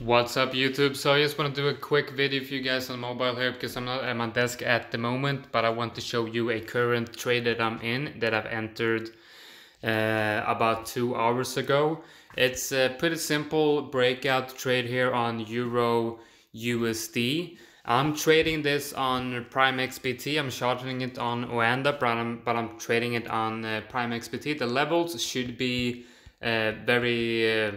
What's up YouTube? So I just want to do a quick video for you guys on mobile here because I'm not at my desk at the moment but I want to show you a current trade that I'm in that I've entered uh, about two hours ago. It's a pretty simple breakout trade here on Euro USD. I'm trading this on Prime XBT. I'm shorting it on Oanda but I'm, but I'm trading it on uh, Prime XBT. The levels should be uh, very uh,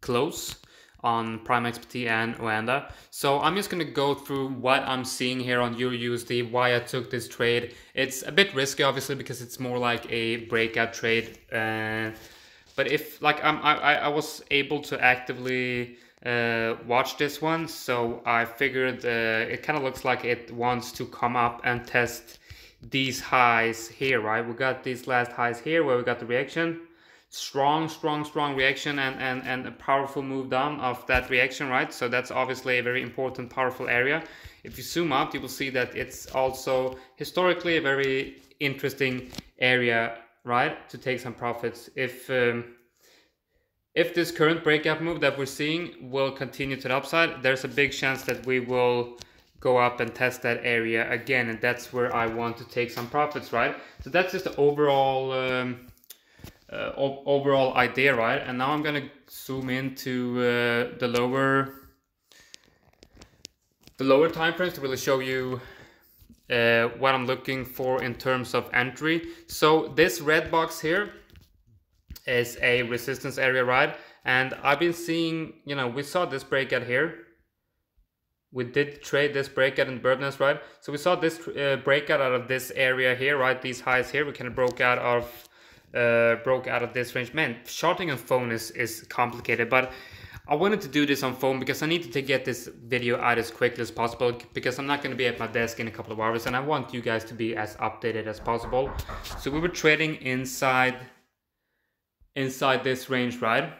close on Prime XBT and Oanda. So I'm just gonna go through what I'm seeing here on USD, why I took this trade. It's a bit risky, obviously, because it's more like a breakout trade. Uh, but if like I'm, I, I was able to actively uh, watch this one, so I figured uh, it kind of looks like it wants to come up and test these highs here, right? We got these last highs here where we got the reaction strong, strong, strong reaction and, and, and a powerful move down of that reaction, right? So that's obviously a very important, powerful area. If you zoom out, you will see that it's also historically a very interesting area, right? To take some profits. If um, if this current breakout move that we're seeing will continue to the upside, there's a big chance that we will go up and test that area again. And that's where I want to take some profits, right? So that's just the overall um, uh, overall idea, right? And now I'm gonna zoom into uh, the lower the lower time frames to really show you uh, what I'm looking for in terms of entry. So this red box here is a resistance area, right? And I've been seeing, you know, we saw this breakout here. We did trade this breakout in Birdnest, right? So we saw this uh, breakout out of this area here, right? These highs here, we kind of broke out of uh, broke out of this range. Man, shorting on phone is, is complicated, but I wanted to do this on phone because I need to get this video out as quickly as possible because I'm not going to be at my desk in a couple of hours and I want you guys to be as updated as possible. So we were trading inside inside this range, right?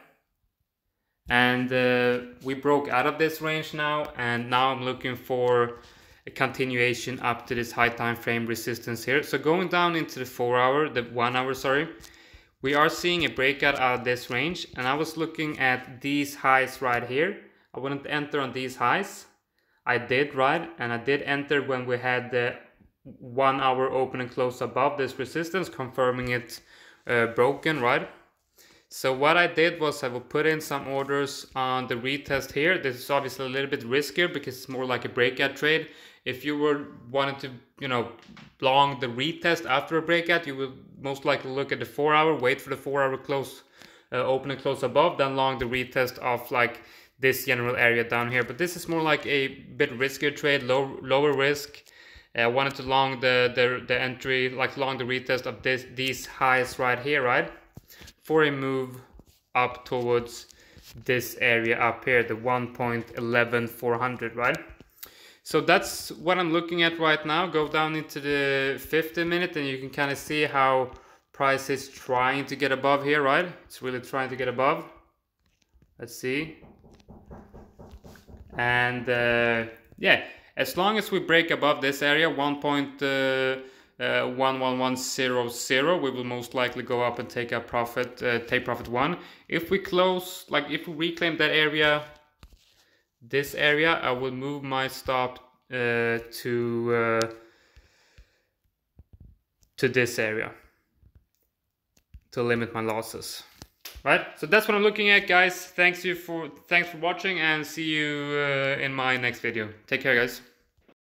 And uh, we broke out of this range now and now I'm looking for a continuation up to this high time frame resistance here. So going down into the four hour, the one hour, sorry, we are seeing a breakout out of this range. And I was looking at these highs right here. I wouldn't enter on these highs. I did, right? And I did enter when we had the one hour open and close above this resistance, confirming it uh, broken, right? So what I did was I will put in some orders on the retest here. This is obviously a little bit riskier because it's more like a breakout trade. If you were wanting to, you know, long the retest after a breakout, you would most likely look at the four hour, wait for the four hour close, uh, open and close above, then long the retest of like this general area down here. But this is more like a bit riskier trade, low, lower risk. Uh, I wanted to long the, the, the entry, like long the retest of this these highs right here, right? For a move up towards this area up here, the 1.11400, right? So that's what I'm looking at right now. Go down into the 50 minute and you can kind of see how price is trying to get above here, right? It's really trying to get above. Let's see. And uh, yeah, as long as we break above this area, 1.11100, uh, uh we will most likely go up and take a profit, uh, take profit one. If we close, like if we reclaim that area this area, I will move my stop uh, to uh, to this area to limit my losses. Right, so that's what I'm looking at, guys. Thanks you for thanks for watching, and see you uh, in my next video. Take care, guys.